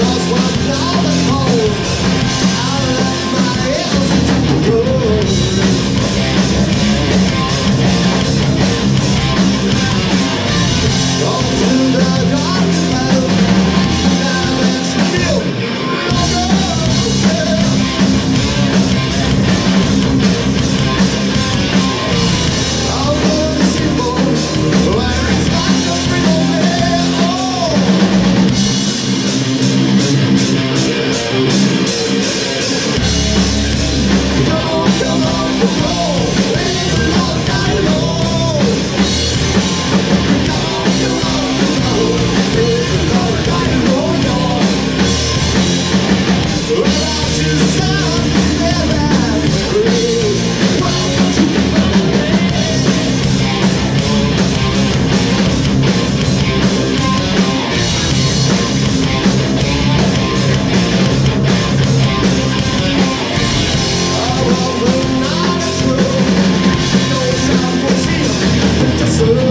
just was not a home. soon.